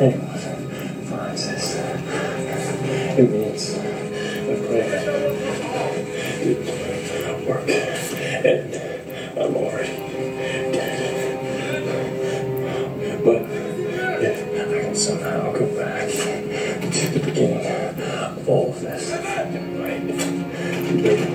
It was Francis. It means the prayer didn't work. And I'm already dead. But if I can somehow go back to the beginning of all of this, right?